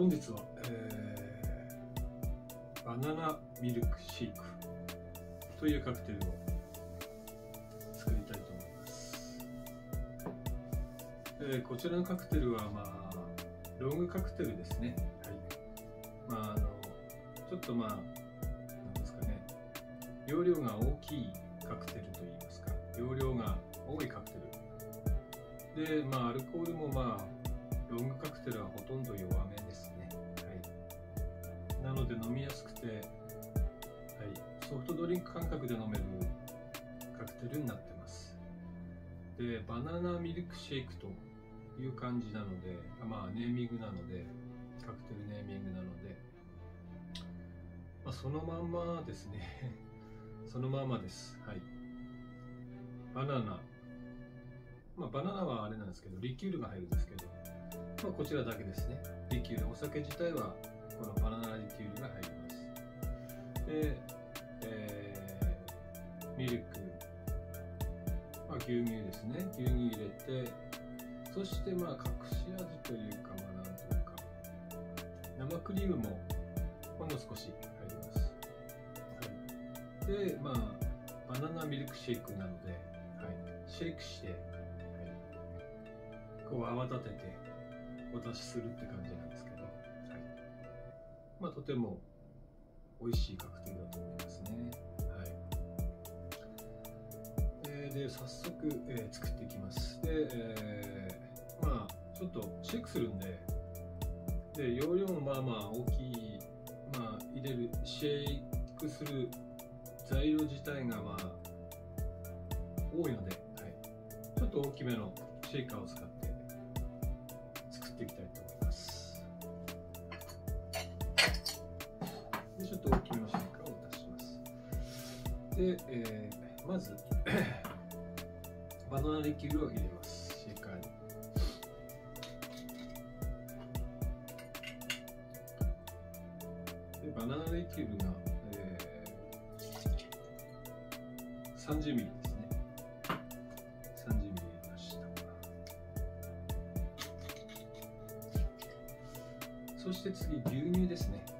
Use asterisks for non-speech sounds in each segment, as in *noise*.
本日は、えー、バナナミルクシェイクというカクテルを作りたいと思います、えー、こちらのカクテルはまあロングカクテルですね。はい。まああのちょっとまあなんですかね。容量が大きいカクテルといいますか。容量が多いカクテル。でまあアルコールもまあリンク感覚で飲めるカクテルになってます。で、バナナミルクシェイクという感じなので、まあネーミングなので、カクテルネーミングなので、まあ、そのまんまですね。*laughs* そのままです。はい。バナナ。まあ、バナナはあれなんですけど、リキュールが入るんですけど、まあ、こちらだけですね。リキュール、お酒自体はこのバナナリキュールが入ります。で、ミルク、まあ、牛乳ですね。牛乳入れて、そしてまあ隠し味というか、まあなんというか、生クリームもほんの少し入ります。はい、で、まあ、バナナミルクシェイクなので、はい、シェイクして、はい、こう泡立てて、お出しするって感じなんですけど、はいまあ、とても美味しいカクテルだと思いますね。で早速、えー、作っていきます。で、えー、まあちょっとシェイクするんでで容量もまあまあ大きい、まあ、入れるシェイクする材料自体がまあ多いので、はい、ちょっと大きめのシェイカーを使って作っていきたいと思います。でちょっと大きめのシェイカーを出します。で、えー、まずバナナリキュールを入れますシェイカーにでバナナリキュールが、えー、30ミリそして次、牛乳ですね。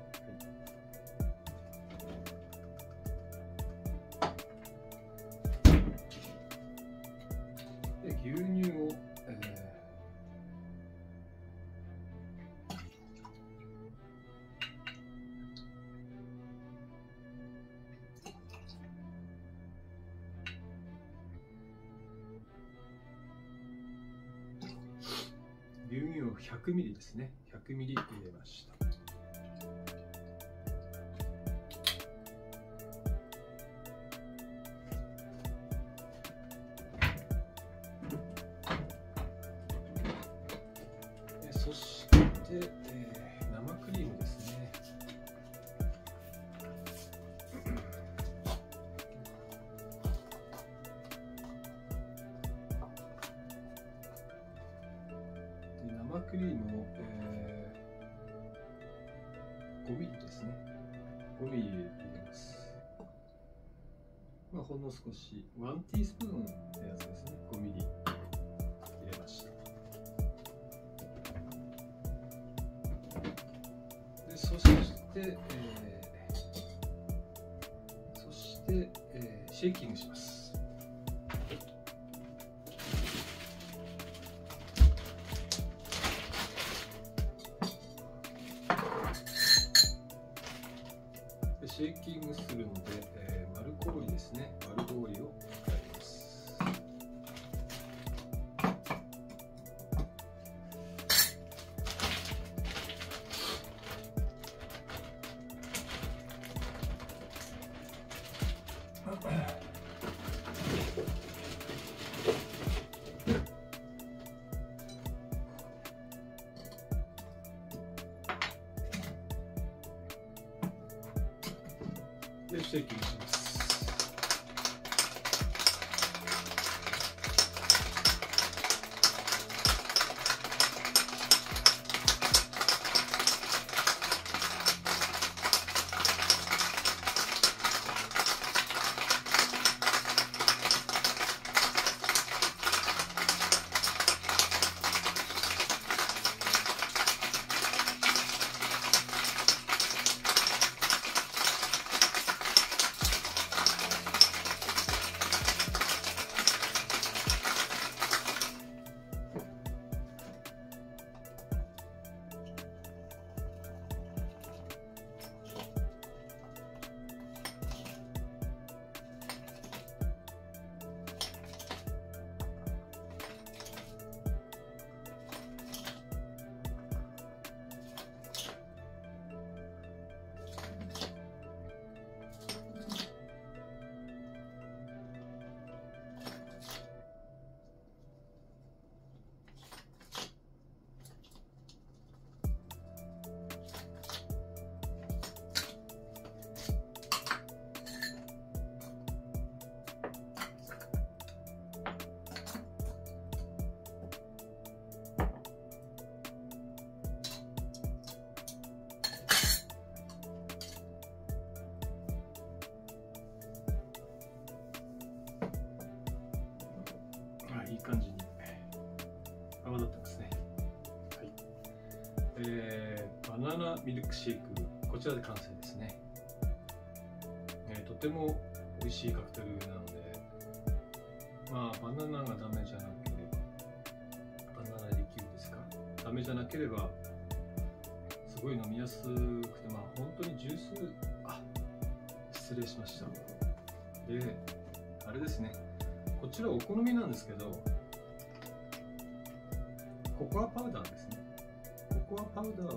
牛乳を100ミリですね。100ml 入れました。そして、クリームを、えー5ミリですね。5ミリ入れます。まあ、ほんの少し、1ティースプーンってやつですね。5ミリ入れました。でそして、えー、そして、えー、シェイキングします。シェイキングするので、えー、丸氷ですね。丸氷をでシェイキングしますナナミルクシェイクこちらで完成ですね、えーとても美味しいカクテルなのでまあバナナがダメじゃなければバナナリキューですか？ダメじゃなければすごい飲みやすくてまあ本当にジュースあ失礼しました。であれですね。こちらお好みなんですけどココアパウダーですね。ココアパウダーを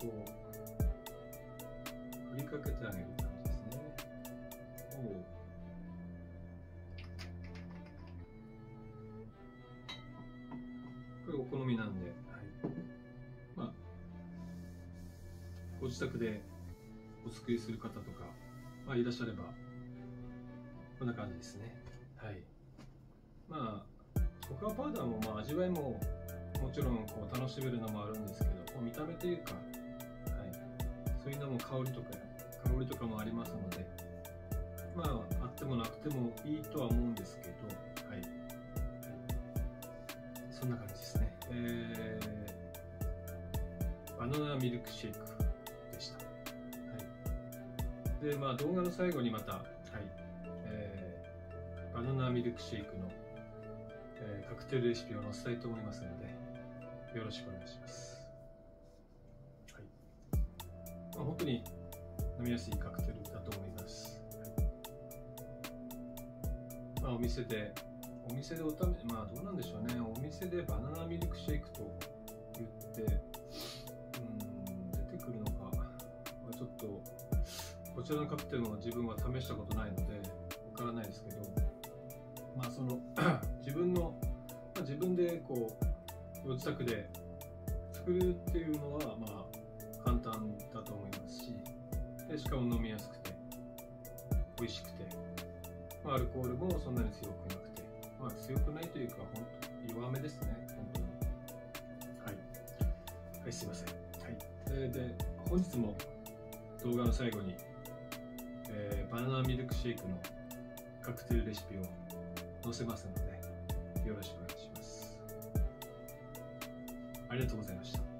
こう振りかけてあげる感じですね。これお好みなんで、はい、まあご自宅でお作りする方とか、まあ、いらっしゃればこんな感じですね。はい。まあココアパウダーもまあ味わいももちろんこう楽しめるのもあるんですけどこう見た目というか、はい、そういうのも香りとか香りとかもありますのでまああってもなくてもいいとは思うんですけどはい、はい、そんな感じですね。えー、バナナミルクシェイクでした、はい、でまあ動画の最後にまた、はい。えー、バナナミルクシェイクのえー、カクテルレシピを載せたいと思いますので、よろしくお願いします。はい。まあ、本当に飲みやすいカクテルだと思います。はい、まあ、お店で、お店でおため、まあどうなんでしょうね。お店でバナナミルクシェイクと言って、うん、出てくるのか、まあ、ちょっと、こちらのカクテルも自分は試したことないので、わからないですけど、まあその *clears throat* 自分の、まあ、自分でこうご自宅で作るっていうのはまあ簡単だと思いますしでしかも飲みやすくて美味しくて、まあ、アルコールもそんなに強くなくて、まあ、強くないというか本当弱めですね本当に。はい。はいすいません。はい。でで本日も動画の最後に、えー、バナナミルクシェイクのカクテルレシピを載せますのでよろしくお願いしますありがとうございました。